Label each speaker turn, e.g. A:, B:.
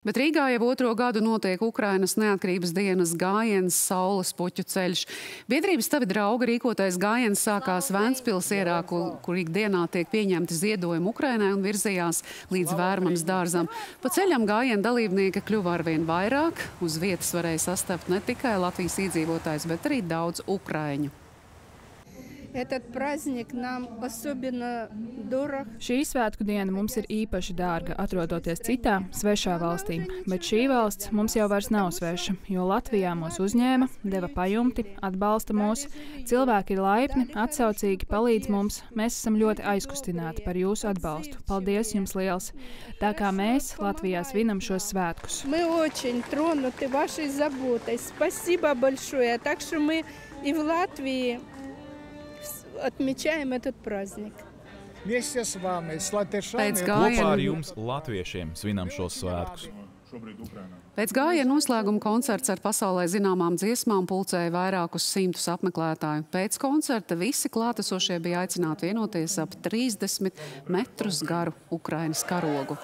A: Bet Rīgā jau otro gadu notiek Ukrainas neatkarības dienas gājiens Saules puķu ceļš. Biedrības tavi draugi rīkotais gājiens sākās Vēnspils ierā, kur, kur ikdienā tiek pieņemti ziedojumi Ukrainai un virzījās līdz Vērmanas dārzam. Pa ceļam gājiena dalībnieki kļuva arvien vairāk. Uz vietas varēja sastapt ne tikai Latvijas iedzīvotājs, bet arī daudz ukraiņu.
B: Šī svētku diena mums ir īpaši dārga, atrodoties citā, svešā valstī, bet šī valsts mums jau vairs nav sveša, jo Latvijā mūs uzņēma, deva pajumti, atbalsta mūs, cilvēki ir laipni, atsaucīgi, palīdz mums, mēs esam ļoti aizkustināti par jūsu atbalstu. Paldies jums liels! Tā kā mēs Latvijā svinam šos svētkus.
C: Мы очень тронуты вашей заботой. Спасибо большое. Так что мы и в Латвии отмечаем этот праздник.
D: Вместе с вами, с латышами.
A: Pēc
E: Kopā ar
A: gājiena,
E: jums, latviešiem, svinam šos svētkus.
A: pēc gājiena noslēguma koncerts ar pasaulē zināmām dziesmām pulcēja vairākus simtus apmeklētāju. Pēc koncerta visi klātesošie bija aicināti vienoties ap 30 metrus garu Ukrainas karogu.